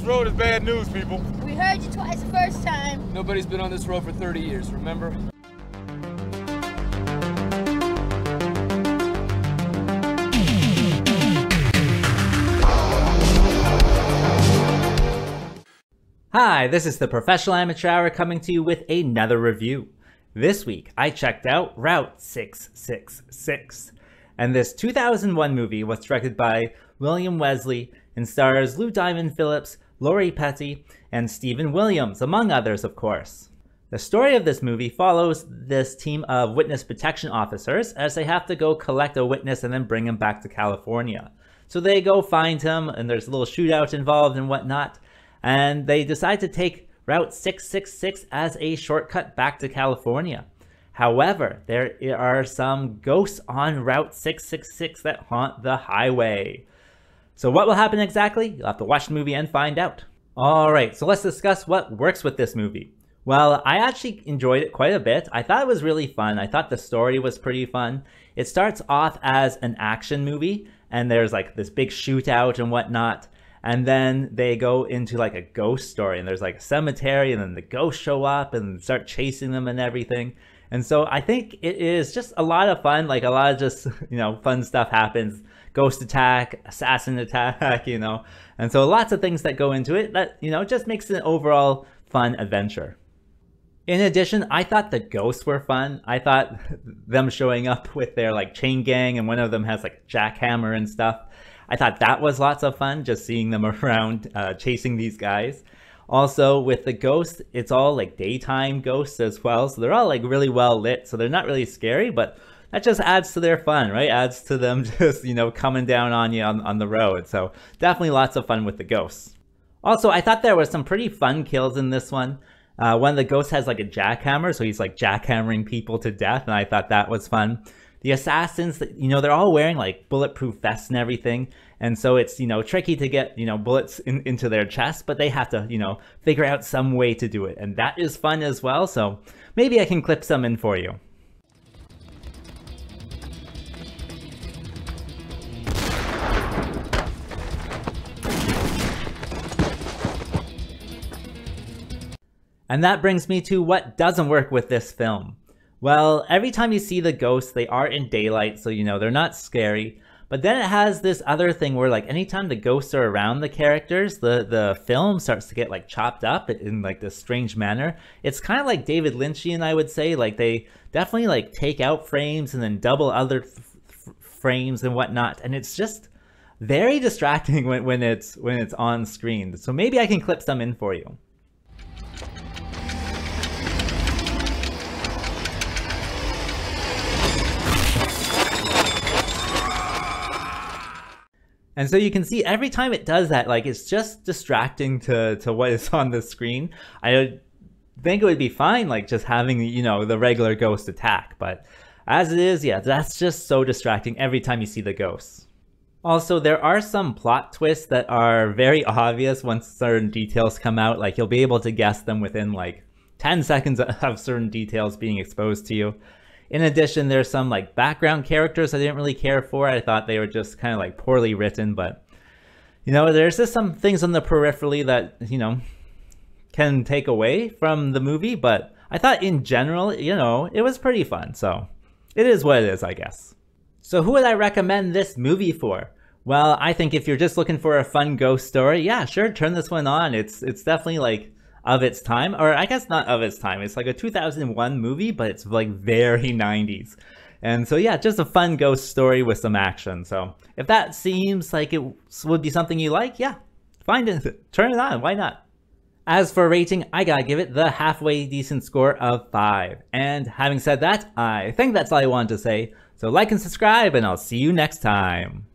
this road is bad news, people. We heard you twice the first time. Nobody's been on this road for 30 years, remember? Hi, this is the Professional Amateur Hour coming to you with another review. This week, I checked out Route 666. And this 2001 movie was directed by William Wesley and stars Lou Diamond Phillips, Lori Petty, and Steven Williams, among others, of course. The story of this movie follows this team of witness protection officers as they have to go collect a witness and then bring him back to California. So they go find him, and there's a little shootout involved and whatnot and they decide to take Route 666 as a shortcut back to California. However, there are some ghosts on Route 666 that haunt the highway. So what will happen exactly? You'll have to watch the movie and find out. Alright, so let's discuss what works with this movie. Well, I actually enjoyed it quite a bit. I thought it was really fun. I thought the story was pretty fun. It starts off as an action movie, and there's like this big shootout and whatnot and then they go into like a ghost story and there's like a cemetery and then the ghosts show up and start chasing them and everything and so i think it is just a lot of fun like a lot of just you know fun stuff happens ghost attack assassin attack you know and so lots of things that go into it that you know just makes it an overall fun adventure in addition, I thought the ghosts were fun. I thought them showing up with their like chain gang and one of them has like a jackhammer and stuff. I thought that was lots of fun, just seeing them around uh, chasing these guys. Also, with the ghosts, it's all like daytime ghosts as well, so they're all like really well lit, so they're not really scary, but that just adds to their fun, right? Adds to them just, you know, coming down on you on, on the road. So definitely lots of fun with the ghosts. Also, I thought there was some pretty fun kills in this one. Uh, one of the ghosts has like a jackhammer, so he's like jackhammering people to death, and I thought that was fun the assassins, you know, they're all wearing like bulletproof vests and everything. And so it's, you know, tricky to get, you know, bullets in, into their chest, but they have to, you know, figure out some way to do it. And that is fun as well. So maybe I can clip some in for you. And that brings me to what doesn't work with this film. Well, every time you see the ghosts, they are in daylight, so you know they're not scary. But then it has this other thing where like anytime the ghosts are around the characters, the the film starts to get like chopped up in like this strange manner. It's kind of like David Lynchian, I would say. Like they definitely like take out frames and then double other frames and whatnot, and it's just very distracting when, when it's when it's on screen. So maybe I can clip some in for you. And so you can see every time it does that, like it's just distracting to, to what is on the screen. I think it would be fine, like just having, you know, the regular ghost attack. But as it is, yeah, that's just so distracting every time you see the ghosts. Also, there are some plot twists that are very obvious once certain details come out. Like you'll be able to guess them within like 10 seconds of certain details being exposed to you. In addition, there's some like background characters I didn't really care for. I thought they were just kind of like poorly written, but you know, there's just some things on the periphery that, you know, can take away from the movie, but I thought in general, you know, it was pretty fun. So it is what it is, I guess. So who would I recommend this movie for? Well, I think if you're just looking for a fun ghost story, yeah, sure, turn this one on. It's it's definitely like of its time, or I guess not of its time. It's like a 2001 movie, but it's like very 90s. And so, yeah, just a fun ghost story with some action. So, if that seems like it would be something you like, yeah, find it, turn it on. Why not? As for rating, I gotta give it the halfway decent score of 5. And having said that, I think that's all I wanted to say. So, like and subscribe, and I'll see you next time.